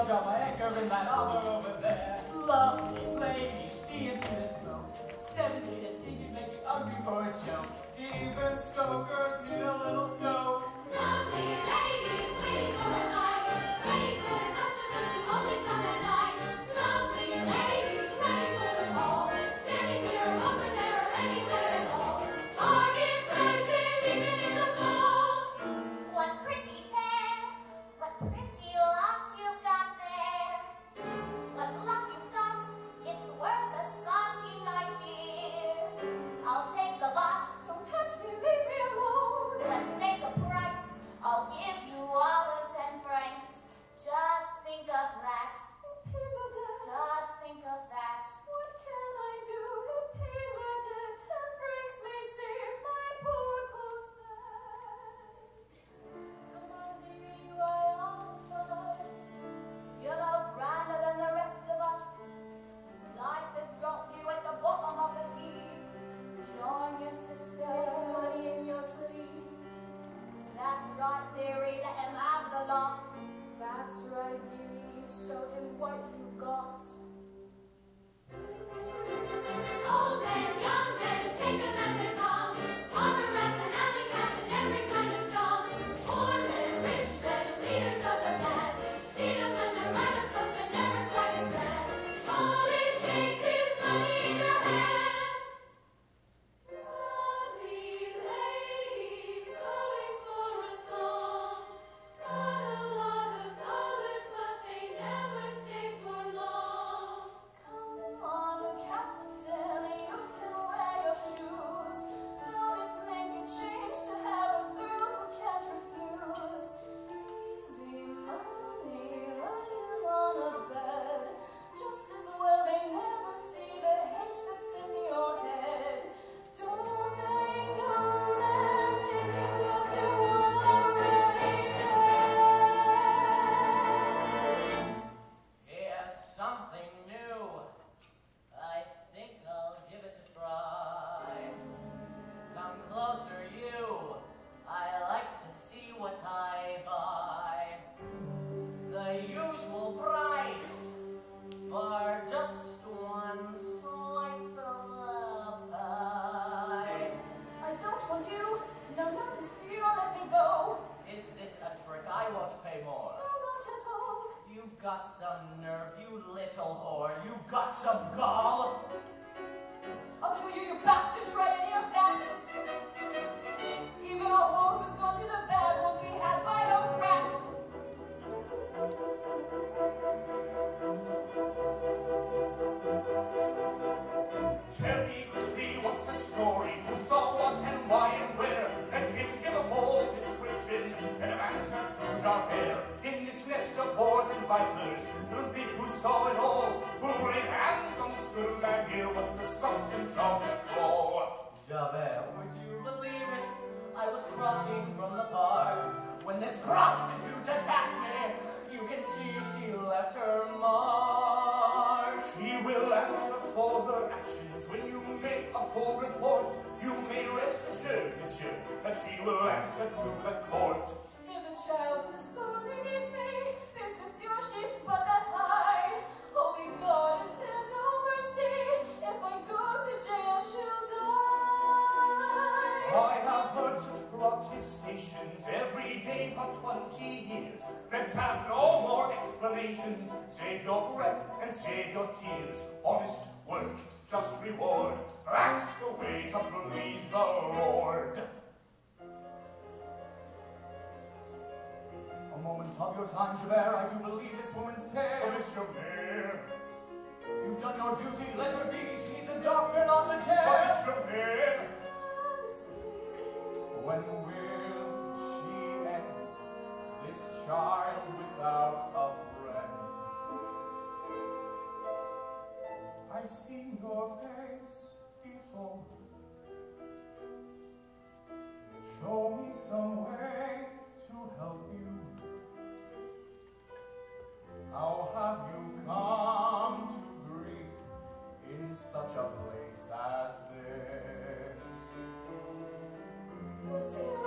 I'll drop my anchor in that armor over there. Lovely, lady, you through the smoke. Seventy to see you make it ugly for a joke. Even stokers need a little stoke. and I the law. That's right, dearie, show him what you've got. Oh! Are just one slice of the pie. I don't want you. No, no, monsieur, let me go. Is this a trick? I won't pay more. No, not at all. You've got some nerve, you little whore. You've got some gall. I'll kill you, you bastard. Try to Javert. In this nest of boars and vipers, who saw it all. Who laid hands on the stood man here, what's the substance of this brawl? Javert, would you believe it? I was crossing from the park when this prostitute attacked me. You can see she left her mark. She will answer for her actions when you make a full report. You may rest assured, monsieur, that she will answer to the court. Child who needs me. Monsieur, she's but that high. Holy God, is there no mercy? If I go to jail, she'll die. I have heard such protestations every day for twenty years. Let's have no more explanations. Save your breath and save your tears. Honest work, just reward. That's the way to please the Lord. Moment of your time, Javert. I do believe this woman's Oh, tale. Monsieur Mayor, You've done your duty. Let her be. She needs a doctor, not a oh, chair. Mayor. Alice, please. When will she end this child without a friend? I've seen your face before. Show me some such a place as this? Monsieur,